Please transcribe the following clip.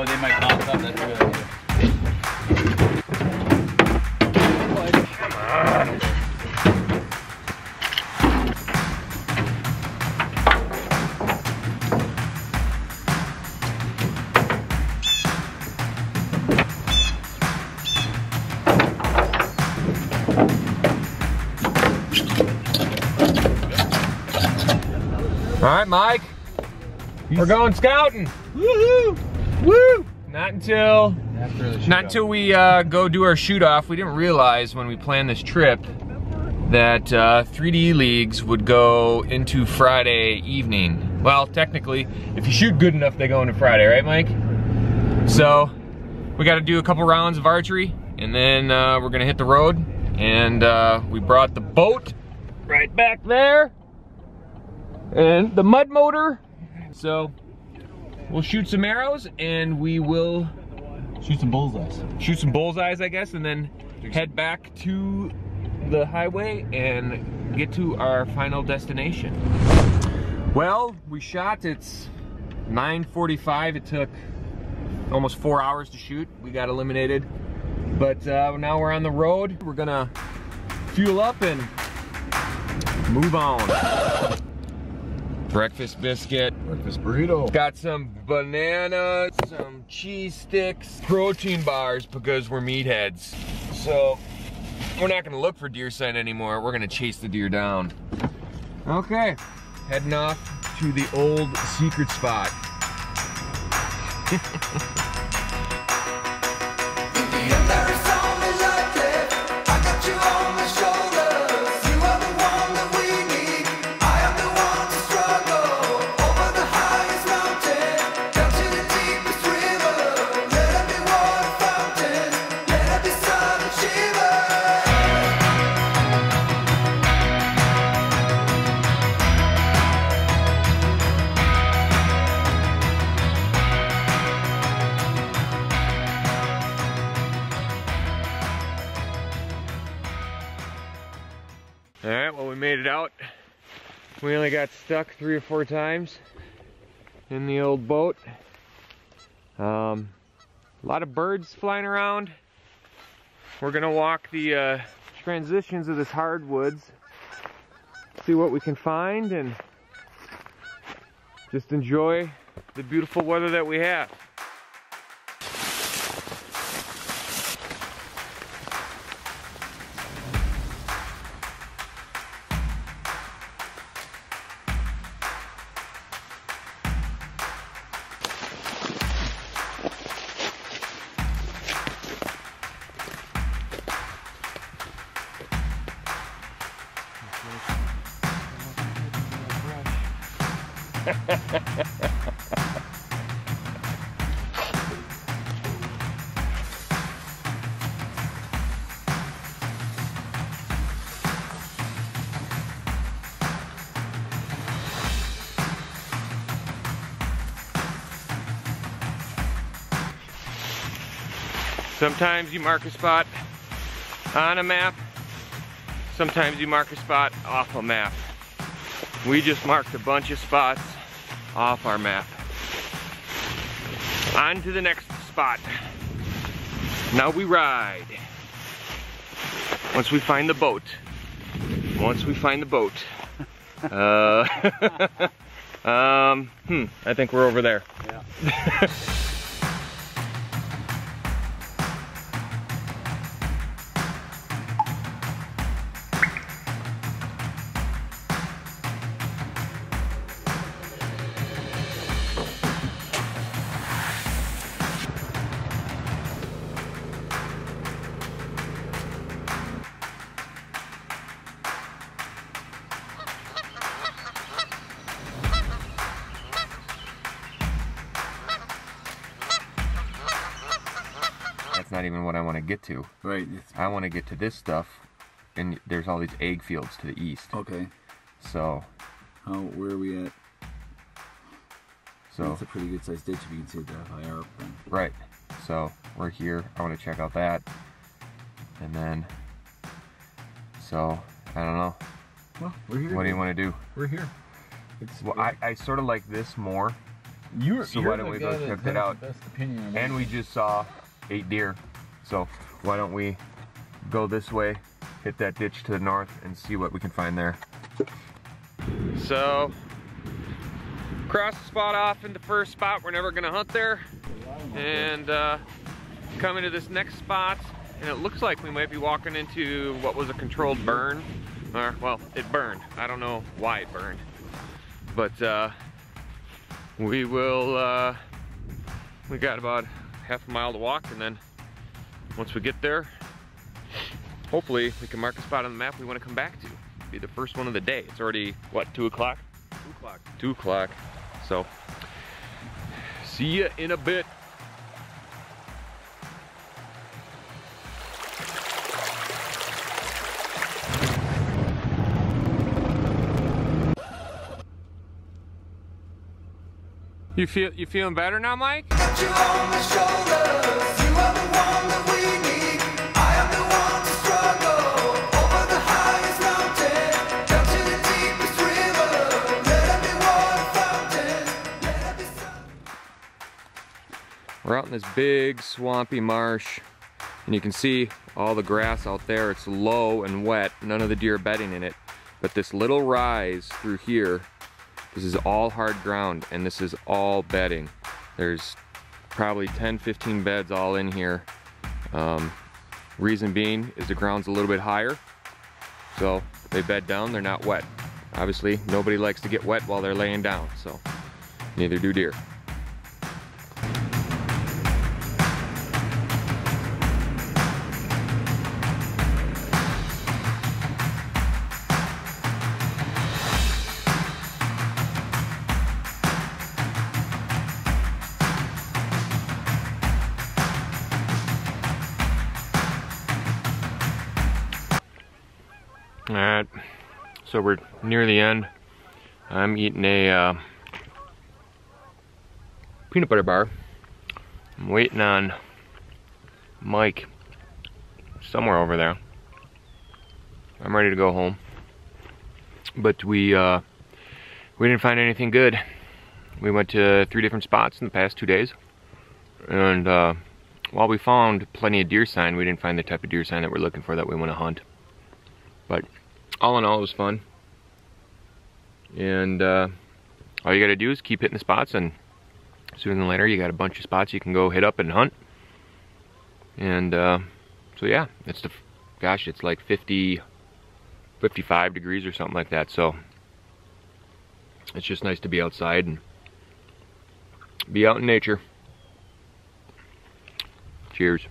Oh, they might up. That's a good idea. All right, Mike. We're going scouting. Woohoo! Not until not until we uh, go do our shoot off. We didn't realize when we planned this trip that uh, 3D leagues would go into Friday evening. Well, technically, if you shoot good enough, they go into Friday, right, Mike? So we got to do a couple rounds of archery, and then uh, we're gonna hit the road. And uh, we brought the boat right back there, and the mud motor. So we'll shoot some arrows, and we will Shoot some bullseyes. shoot some bullseyes, I guess, and then head back to the highway and get to our final destination. Well, we shot. It's 9:45. It took almost four hours to shoot. We got eliminated, but uh, now we're on the road. We're gonna fuel up and move on. Breakfast biscuit, Breakfast burrito. Got some bananas, some cheese sticks, protein bars because we're meatheads. So we're not gonna look for deer sign anymore. We're gonna chase the deer down. Okay, heading off to the old secret spot. out. We only got stuck three or four times in the old boat. Um, a lot of birds flying around. We're gonna walk the uh, transitions of this hardwoods, see what we can find, and just enjoy the beautiful weather that we have. Sometimes you mark a spot on a map, sometimes you mark a spot off a map. We just marked a bunch of spots off our map. On to the next spot. Now we ride. Once we find the boat. Once we find the boat. Uh, um, hmm, I think we're over there. Yeah. not even what I want to get to. Right. I want to get to this stuff, and there's all these ag fields to the east. Okay. So, How? Where are we at? so That's a pretty good sized ditch if you can see the high up right. So we're here. I want to check out that, and then. So I don't know. Well, we're here. What do you want to do? We're here. It's, Well, I, I sort of like this more, you're, so you're why don't we go check that out? Best opinion and we just saw eight deer. So why don't we go this way, hit that ditch to the north, and see what we can find there. So, cross the spot off in the first spot. We're never gonna hunt there. And uh, come into this next spot, and it looks like we might be walking into what was a controlled burn. Or, well, it burned. I don't know why it burned. But uh, we will, uh, we got about half a mile to walk and then once we get there, hopefully we can mark a spot on the map we want to come back to. Be the first one of the day. It's already, what, two o'clock? Two o'clock. Two o'clock. So, see ya in a bit. You feel you feeling better now, Mike? We're out in this big swampy marsh and you can see all the grass out there. It's low and wet, none of the deer bedding in it. But this little rise through here, this is all hard ground and this is all bedding. There's probably 10, 15 beds all in here. Um, reason being is the ground's a little bit higher. So they bed down, they're not wet. Obviously, nobody likes to get wet while they're laying down, so neither do deer. Alright, so we're near the end. I'm eating a uh, peanut butter bar. I'm waiting on Mike somewhere over there. I'm ready to go home. But we uh, we didn't find anything good. We went to three different spots in the past two days. And uh, while we found plenty of deer sign, we didn't find the type of deer sign that we're looking for that we want to hunt. But all in all, it was fun. And uh, all you gotta do is keep hitting the spots, and sooner than later, you got a bunch of spots you can go hit up and hunt. And uh, so, yeah, it's the gosh, it's like 50, 55 degrees or something like that. So it's just nice to be outside and be out in nature. Cheers.